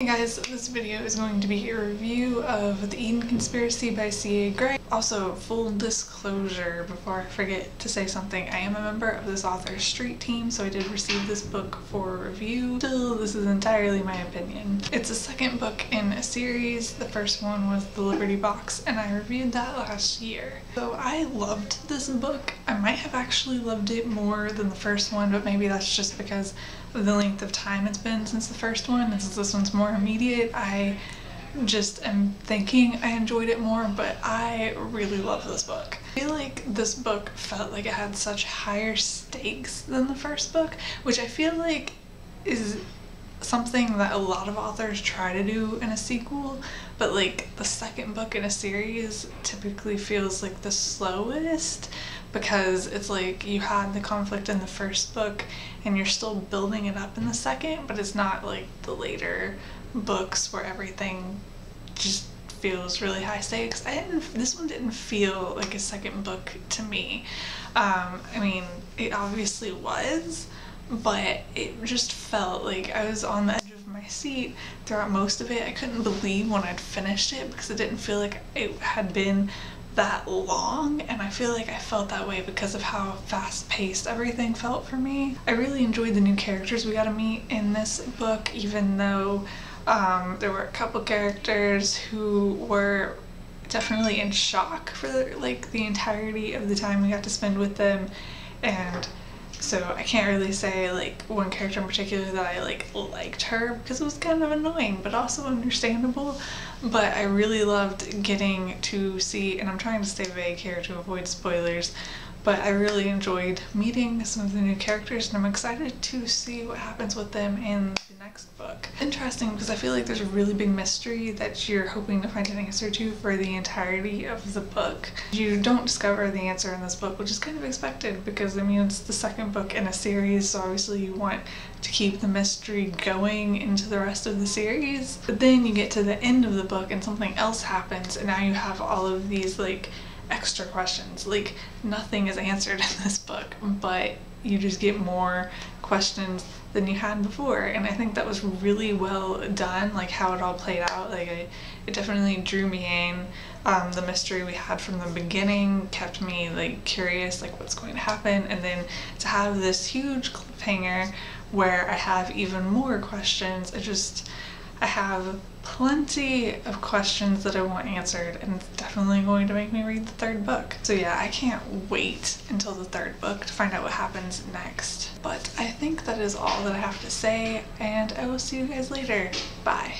Hey guys, this video is going to be a review of The Eden Conspiracy by C.A. Gray. Also, full disclosure before I forget to say something, I am a member of this author's street team, so I did receive this book for review. Still, this is entirely my opinion. It's the second book in a series. The first one was The Liberty Box, and I reviewed that last year. So I loved this book. I might have actually loved it more than the first one, but maybe that's just because of the length of time it's been since the first one, and since this one's more immediate, I just am thinking I enjoyed it more, but I really love this book. I feel like this book felt like it had such higher stakes than the first book, which I feel like is something that a lot of authors try to do in a sequel, but like the second book in a series typically feels like the slowest because it's like you had the conflict in the first book and you're still building it up in the second, but it's not like the later books where everything just feels really high stakes. I didn't. This one didn't feel like a second book to me. Um, I mean, it obviously was, but it just felt like I was on the edge of my seat throughout most of it. I couldn't believe when I'd finished it because it didn't feel like it had been that long and I feel like I felt that way because of how fast paced everything felt for me. I really enjoyed the new characters we got to meet in this book even though um, there were a couple characters who were definitely in shock for the, like the entirety of the time we got to spend with them and so I can't really say like one character in particular that I like liked her because it was kind of annoying but also understandable. But I really loved getting to see and I'm trying to stay vague here to avoid spoilers but I really enjoyed meeting some of the new characters and I'm excited to see what happens with them in the next book. Interesting because I feel like there's a really big mystery that you're hoping to find an answer to for the entirety of the book. You don't discover the answer in this book, which is kind of expected because I mean it's the second book in a series so obviously you want to keep the mystery going into the rest of the series. But then you get to the end of the book and something else happens and now you have all of these like extra questions. Like nothing is answered in this book, but you just get more questions than you had before. And I think that was really well done like how it all played out. Like I, it definitely drew me in. Um, the mystery we had from the beginning kept me like curious like what's going to happen. And then to have this huge cliffhanger where I have even more questions it just I have plenty of questions that I want answered and it's definitely going to make me read the third book. So yeah, I can't wait until the third book to find out what happens next. But I think that is all that I have to say and I will see you guys later. Bye.